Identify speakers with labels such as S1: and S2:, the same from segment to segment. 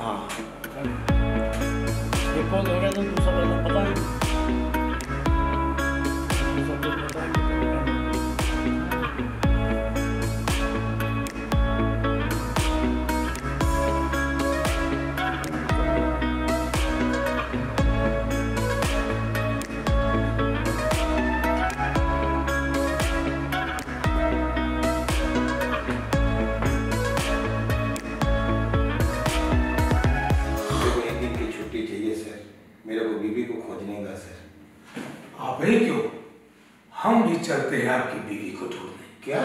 S1: 啊，你工资应都不少了。
S2: आप क्यों? हम भी चलते हैं आपकी बीवी को ढूँढने।
S1: क्या?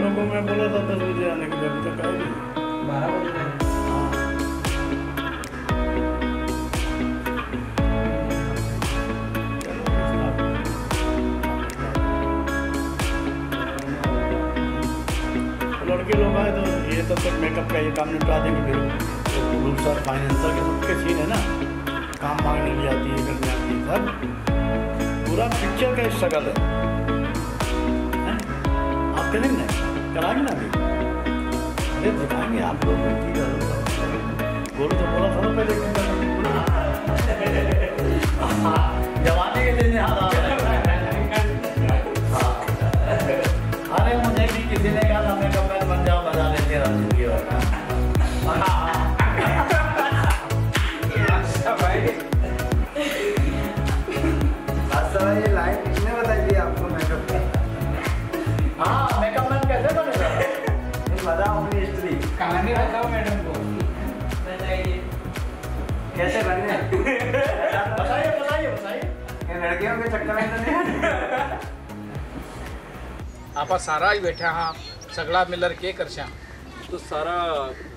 S3: लोगों मैं बोला था दस बजे आने के लिए, अभी तक आए नहीं। का ये काम निपटा देंगे फिर। रूल्स सर फाइनेंसर के सबके सीन है ना। काम मांगने भी आती है, करने आती है, सब। पूरा पिक्चर का स्ट्रगल है? आप करेंगे ना? कराएँगे ना अभी अरे दिखाएँगे आप लोग गोलू तो बोला था ना पहले कैसे
S4: बनने
S3: बताइए बताइए बताइए
S4: ये लड़कियों के चक्कर में तो नहीं
S5: आप सारा ही बैठा हाँ सगड़ा मिलर के करशा
S6: तो सारा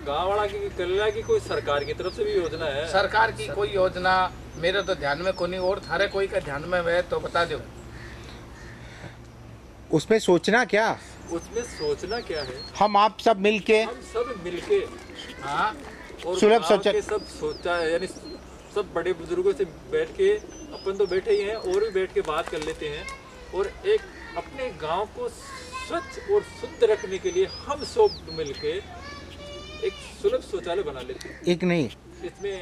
S6: गाँव वाला की कल्याण की कोई सरकार की तरफ़ से भी योजना है?
S5: सरकार की सर... कोई योजना मेरे तो ध्यान में कोई नहीं और थारे कोई का ध्यान में है तो बता दो।
S7: उसमें सोचना क्या?
S6: उसमें सोचना क्या है?
S7: हम आप सब मिलके
S6: हम सब मिलके।
S5: हाँ।
S7: सुलभ
S6: के सब सोचा है यानी सब बड़े बुज़ुर्गों से बैठ के अपन तो बैठे ही हैं और भी बैठ के बात कर लेते हैं। और एक अपने गाँव को स्वच्छ और शुद्ध रखने के लिए हम सब मिलके एक सुलभ शौचालय बना लेते हैं।
S7: एक नहीं।
S6: इसमें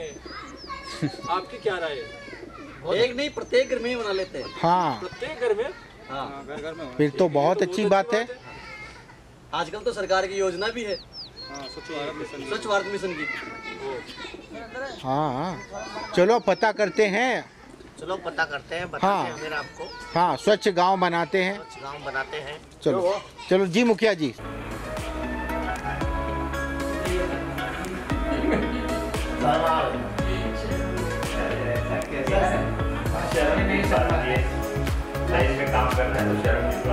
S6: आपकी क्या राय है?
S4: एक नहीं प्रत्येक घर में ही बना लेते हैं।
S7: हाँ।
S6: प्रत्येक घर में?
S4: हाँ। घर घर में
S7: फिर तो बहुत अच्छी
S6: तो
S7: बात है।
S4: आजकल तो सरकार की योजना भी है। स्वच्छ भारत मिशन की।
S7: हाँ हाँ। चलो पता करते हैं।
S8: चलो पता करते हैं बताते हाँ। हैं फिर आपको।
S7: हाँ स्वच्छ गाँव बनाते हैं।
S8: कुछ गाँव बनाते हैं।
S7: चलो। चलो। जी मुखिया जी।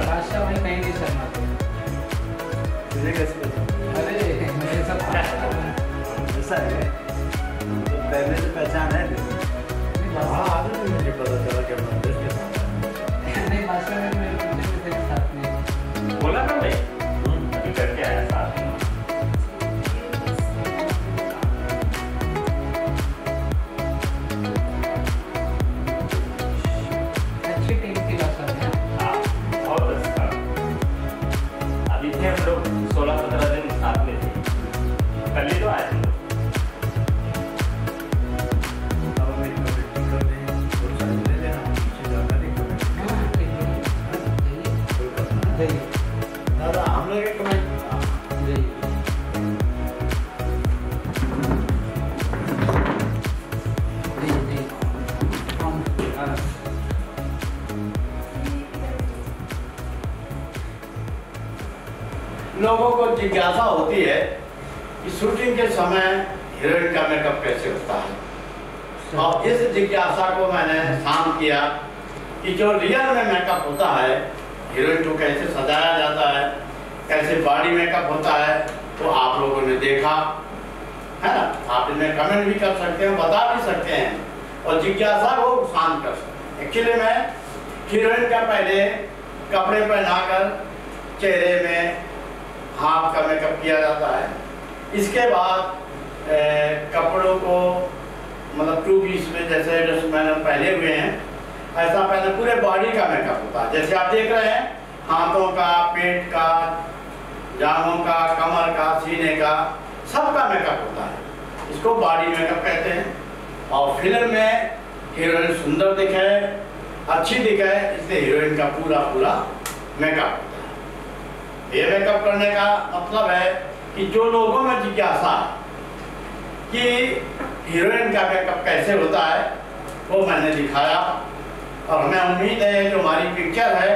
S5: बादशाह भाई कहीं नहीं शर्माते
S4: तुझे कैसे पता
S5: अरे सब पता
S4: ऐसा है। तो पहले से पहचान है
S3: हाँ भी मुझे पता चला कि अपना के साथ
S5: नहीं बादशाह भाई मेरे साथ में।
S9: बोला ना भाई। अभी करके आया साथ में।
S5: अच्छी
S3: जिज्ञासा होती है कि शूटिंग के समय हीरोइन का मेकअप कैसे होता है। और इस जिज्ञासा को मैंने शांत किया कि जो रियल में मेकअप होता है हीरोइन को कैसे सजाया जाता है कैसे बॉडी मेकअप होता है तो आप लोगों ने देखा। है ना? आप इनमें कमेंट भी कर सकते हैं बता भी सकते हैं। और जिज्ञासा को शांत कर सकते हैं। एक्चुअली मैं हीरोइन का पहले कपड़े पहनाकर चेहरे में हाथ का मेकअप किया जाता है। इसके बाद कपड़ों को मतलब टू पीस में, जैसे मैंने पहने हुए हैं, ऐसा पहले पूरे बॉडी का मेकअप होता है। जैसे आप देख रहे हैं, हाथों का, पेट का, जांघों का, कमर का, सीने का, सबका मेकअप होता है। इसको बॉडी मेकअप कहते हैं। और फ़िल्म में हीरोइन सुंदर दिखे, अच्छी दिखे, इसलिए हीरोइन का पूरा पूरा मेकअप ये मेकअप करने का मतलब है कि जो लोगों में जिज्ञासा कि हीरोइन का मेकअप कैसे होता है, वो मैंने दिखाया। और हमें उम्मीद है जो हमारी पिक्चर है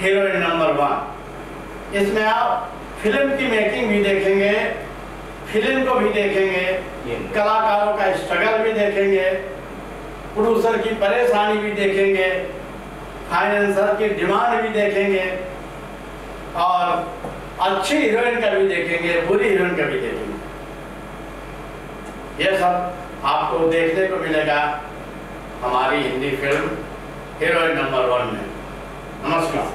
S3: हीरोइन नंबर वन इसमें आप फ़िल्म की मेकिंग भी देखेंगे फ़िल्म को भी देखेंगे, कलाकारों का स्ट्रगल भी देखेंगे प्रोड्यूसर की परेशानी भी देखेंगे फाइनेंसर की डिमांड भी देखेंगे। और अच्छी हीरोइन का भी देखेंगे, बुरी हीरोइन का भी देखेंगे। यह सब आपको देखने को मिलेगा हमारी Hindi film heroine number one में। नमस्कार।